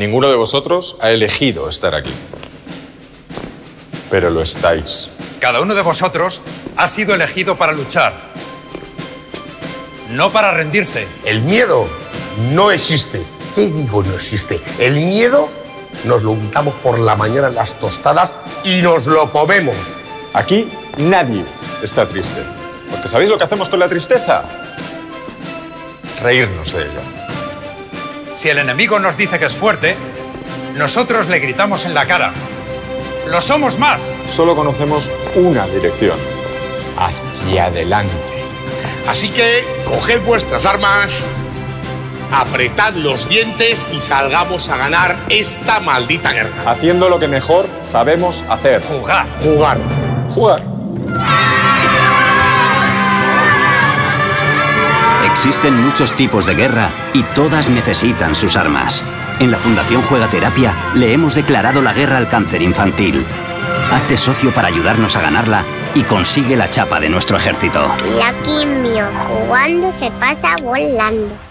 Ninguno de vosotros ha elegido estar aquí. Pero lo estáis. Cada uno de vosotros ha sido elegido para luchar, no para rendirse. El miedo no existe. ¿Qué digo no existe? El miedo nos lo untamos por la mañana en las tostadas y nos lo comemos. Aquí nadie está triste. Porque ¿sabéis lo que hacemos con la tristeza? Reírnos de ella. Si el enemigo nos dice que es fuerte, nosotros le gritamos en la cara. ¡Lo somos más! Solo conocemos una dirección. Hacia adelante. Así que coged vuestras armas, apretad los dientes y salgamos a ganar esta maldita guerra. Haciendo lo que mejor sabemos hacer. Jugar. Jugar. Jugar. Existen muchos tipos de guerra y todas necesitan sus armas. En la Fundación Juega Terapia le hemos declarado la guerra al cáncer infantil. Hazte socio para ayudarnos a ganarla y consigue la chapa de nuestro ejército. La quimio jugando se pasa volando.